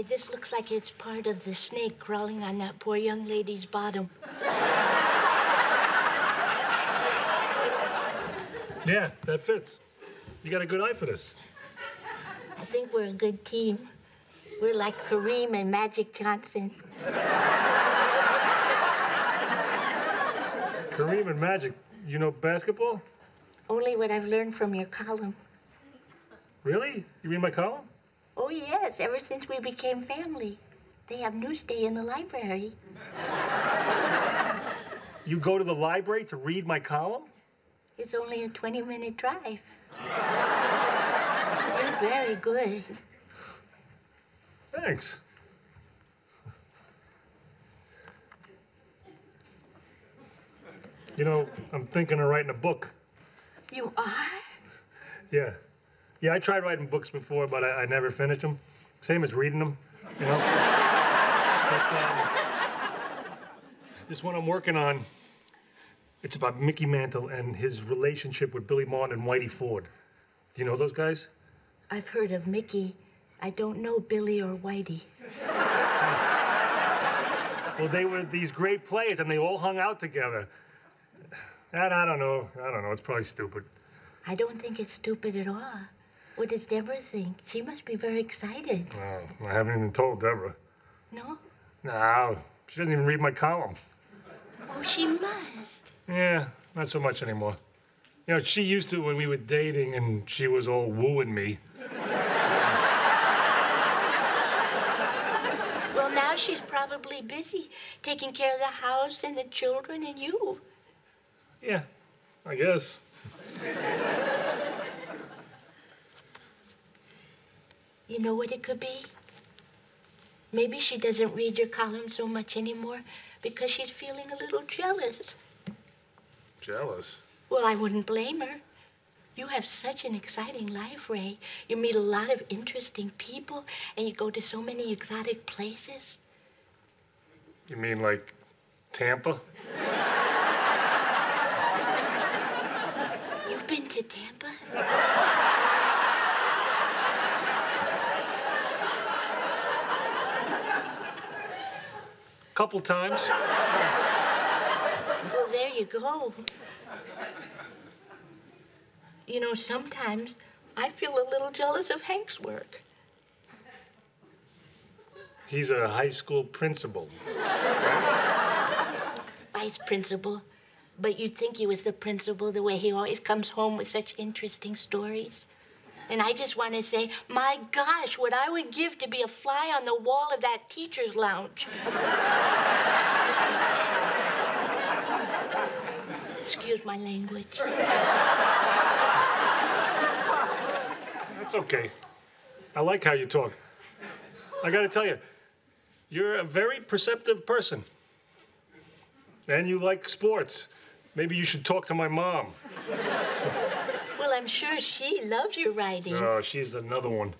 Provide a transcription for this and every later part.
This looks like it's part of the snake crawling on that poor young lady's bottom. Yeah, that fits. You got a good eye for this. I think we're a good team. We're like Kareem and Magic Johnson. Kareem and Magic, you know basketball? Only what I've learned from your column. Really? You read my column? Oh, yes, ever since we became family. They have Newsday in the library. You go to the library to read my column? It's only a 20 minute drive. You're very good. Thanks. You know, I'm thinking of writing a book. You are? Yeah. Yeah, I tried writing books before, but I, I never finished them. Same as reading them, you know? but, um, this one I'm working on, it's about Mickey Mantle and his relationship with Billy Martin and Whitey Ford. Do you know those guys? I've heard of Mickey. I don't know Billy or Whitey. Well, they were these great players, and they all hung out together. And I don't know. I don't know. It's probably stupid. I don't think it's stupid at all. What does Debra think? She must be very excited. Oh, I haven't even told Debra. No? No, she doesn't even read my column. Oh, she must. Yeah, not so much anymore. You know, she used to when we were dating, and she was all wooing me. Well, now she's probably busy taking care of the house and the children and you. Yeah, I guess. You know what it could be? Maybe she doesn't read your column so much anymore because she's feeling a little jealous. Jealous? Well, I wouldn't blame her. You have such an exciting life, Ray. You meet a lot of interesting people and you go to so many exotic places. You mean like Tampa? You've been to Tampa? Couple times. Well, there you go. You know, sometimes I feel a little jealous of Hank's work. He's a high school principal. Vice principal. But you'd think he was the principal the way he always comes home with such interesting stories. And I just want to say, my gosh, what I would give to be a fly on the wall of that teacher's lounge. Excuse my language. That's okay. I like how you talk. I gotta tell you, you're a very perceptive person. And you like sports. Maybe you should talk to my mom. Well, I'm sure she loves your writing. Oh, she's another one.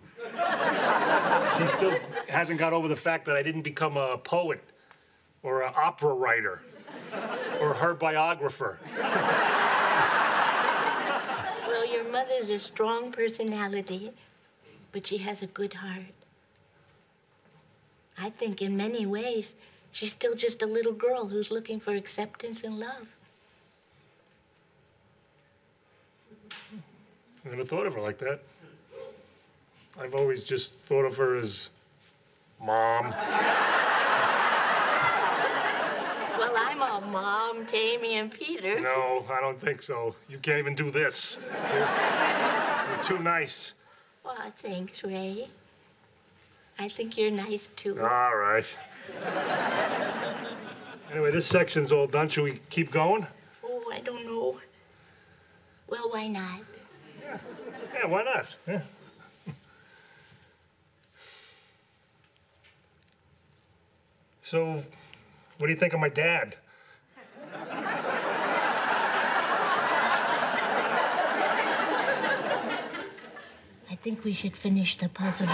She still hasn't got over the fact that I didn't become a poet or an opera writer or her biographer. Well, your mother's a strong personality, but she has a good heart. I think in many ways, she's still just a little girl who's looking for acceptance and love. I never thought of her like that. I've always just thought of her as mom. Well, I'm a mom, Tammy, and Peter. No, I don't think so. You can't even do this. You're, you're too nice. Well, thanks, Ray. I think you're nice too. All right. Anyway, this section's all done. Should we keep going? Oh, I don't know. Well, why not? Yeah, why not? Yeah. So, what do you think of my dad? I think we should finish the puzzle.